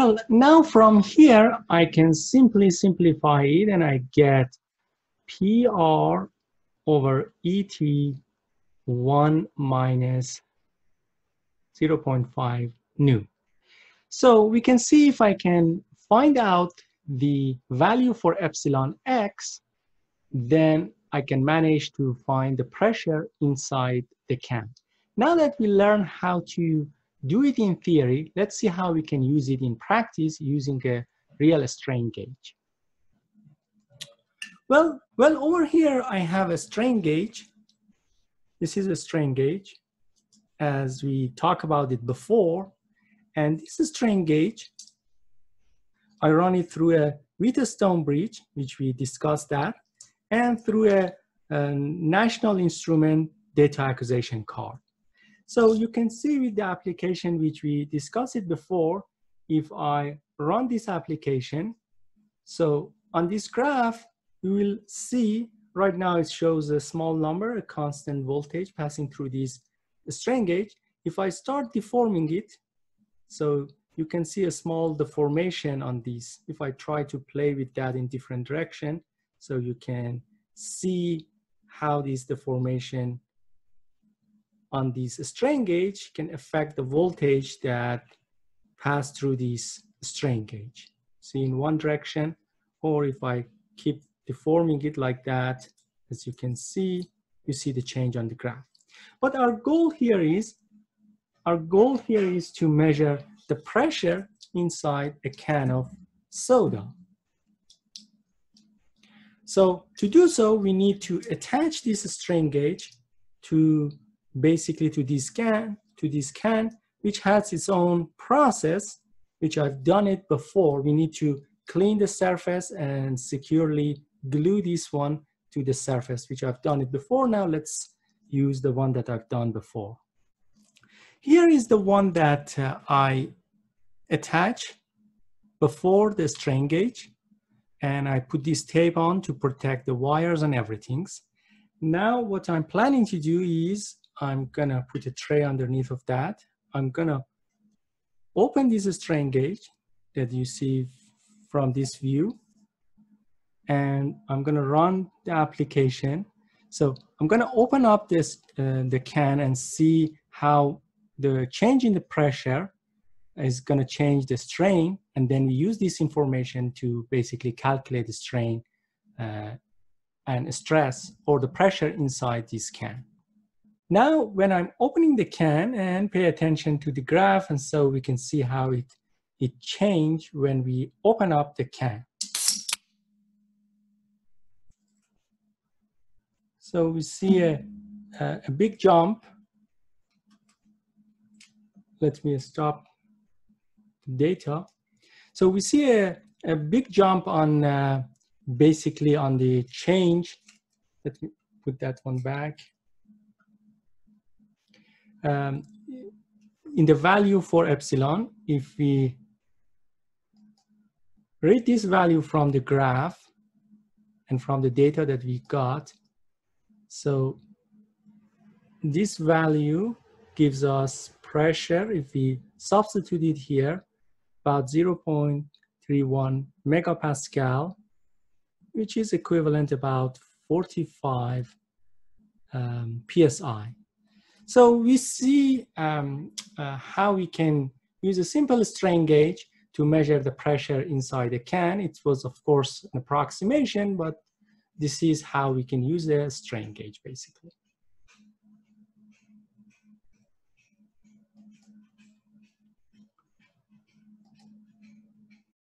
Well, now from here, I can simply simplify it and I get PR over ET 1 minus 0.5 nu. So we can see if I can find out the value for epsilon x, then I can manage to find the pressure inside the can. Now that we learn how to do it in theory, let's see how we can use it in practice using a real strain gauge. Well, well, over here I have a strain gauge. This is a strain gauge as we talked about it before. And this is strain gauge. I run it through a Wheatstone bridge, which we discussed that, and through a, a National Instrument data acquisition card. So you can see with the application which we discussed it before, if I run this application, so on this graph, you will see right now it shows a small number, a constant voltage passing through this strain gauge. If I start deforming it, so you can see a small deformation on this. If I try to play with that in different direction, so you can see how this deformation on this strain gauge can affect the voltage that pass through this strain gauge. See in one direction, or if I keep deforming it like that, as you can see, you see the change on the graph. But our goal here is, our goal here is to measure the pressure inside a can of soda. So to do so, we need to attach this strain gauge to basically to this can, to this can, which has its own process, which I've done it before. We need to clean the surface and securely glue this one to the surface, which I've done it before. Now let's use the one that I've done before. Here is the one that uh, I attach before the strain gauge and I put this tape on to protect the wires and everything. Now what I'm planning to do is I'm gonna put a tray underneath of that. I'm gonna open this strain gauge that you see from this view and I'm gonna run the application. So I'm gonna open up this uh, the can and see how the change in the pressure is gonna change the strain and then we use this information to basically calculate the strain uh, and stress or the pressure inside this can. Now, when I'm opening the can and pay attention to the graph, and so we can see how it, it changed when we open up the can. So we see a, a, a big jump. Let me stop the data. So we see a, a big jump on uh, basically on the change. Let me put that one back um, in the value for epsilon, if we read this value from the graph and from the data that we got, so this value gives us pressure, if we substitute it here, about 0.31 megapascal, which is equivalent about 45 um, psi. So we see um, uh, how we can use a simple strain gauge to measure the pressure inside a can. It was, of course, an approximation, but this is how we can use a strain gauge, basically.